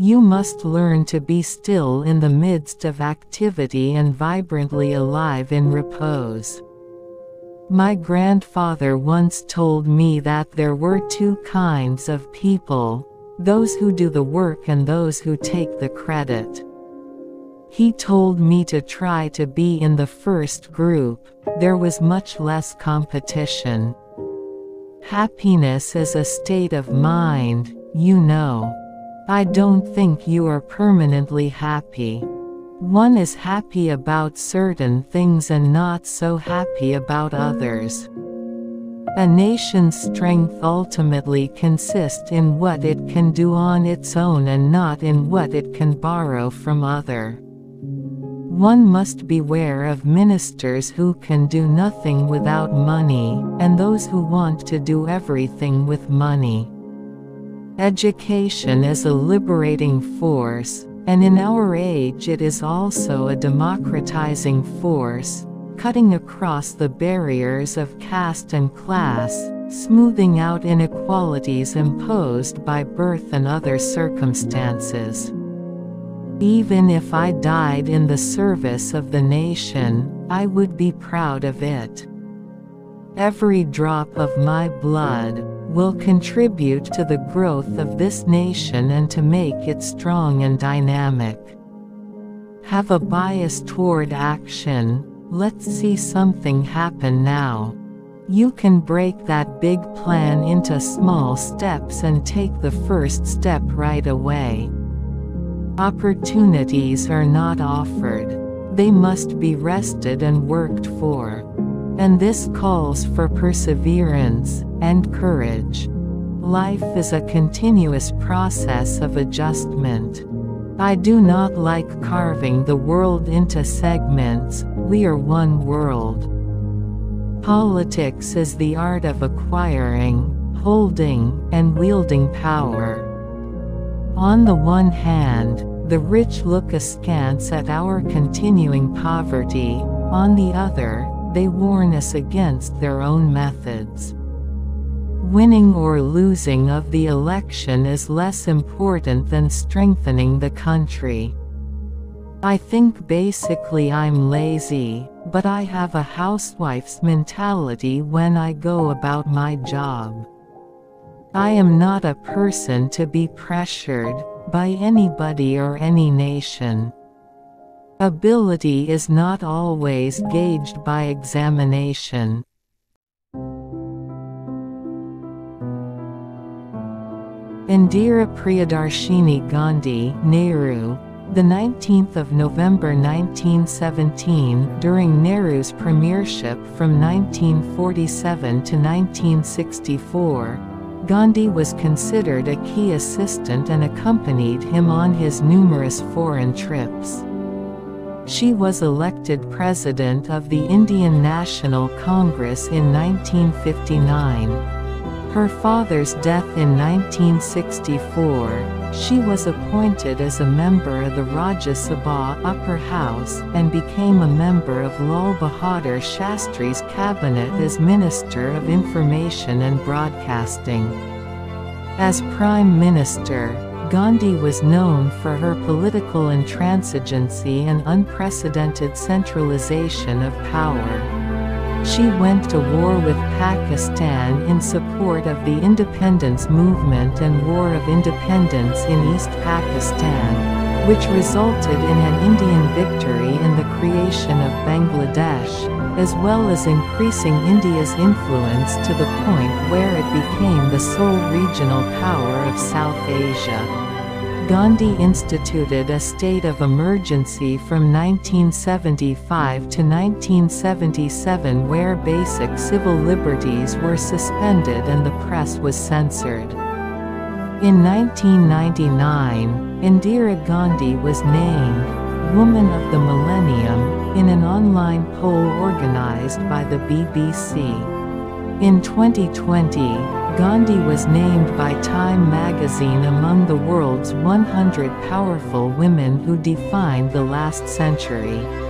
You must learn to be still in the midst of activity and vibrantly alive in repose. My grandfather once told me that there were two kinds of people those who do the work and those who take the credit. He told me to try to be in the first group, there was much less competition. Happiness is a state of mind, you know. I don't think you are permanently happy. One is happy about certain things and not so happy about others. A nation's strength ultimately consists in what it can do on its own and not in what it can borrow from other. One must beware of ministers who can do nothing without money, and those who want to do everything with money. Education is a liberating force, and in our age it is also a democratizing force, cutting across the barriers of caste and class, smoothing out inequalities imposed by birth and other circumstances. Even if I died in the service of the nation, I would be proud of it. Every drop of my blood will contribute to the growth of this nation and to make it strong and dynamic. Have a bias toward action, let's see something happen now. You can break that big plan into small steps and take the first step right away. Opportunities are not offered. They must be wrested and worked for. And this calls for perseverance and courage. Life is a continuous process of adjustment. I do not like carving the world into segments, we are one world. Politics is the art of acquiring, holding, and wielding power. On the one hand, the rich look askance at our continuing poverty, on the other, they warn us against their own methods. Winning or losing of the election is less important than strengthening the country. I think basically I'm lazy, but I have a housewife's mentality when I go about my job. I am not a person to be pressured by anybody or any nation. Ability is not always gauged by examination. Indira Priyadarshini Gandhi Nehru, the 19th of November 1917 during Nehru's premiership from 1947 to 1964 Gandhi was considered a key assistant and accompanied him on his numerous foreign trips. She was elected President of the Indian National Congress in 1959. Her father's death in 1964, she was appointed as a member of the Rajya Sabha Upper House and became a member of Lal Bahadur Shastri's cabinet as Minister of Information and Broadcasting. As Prime Minister, Gandhi was known for her political intransigency and unprecedented centralization of power. She went to war with Pakistan in support of the independence movement and War of Independence in East Pakistan, which resulted in an Indian victory in the creation of Bangladesh, as well as increasing India's influence to the point where it became the sole regional power of South Asia. Gandhi instituted a state of emergency from 1975 to 1977 where basic civil liberties were suspended and the press was censored. In 1999, Indira Gandhi was named Woman of the Millennium, in an online poll organized by the BBC. In 2020, Gandhi was named by Time magazine among the world's 100 powerful women who defined the last century.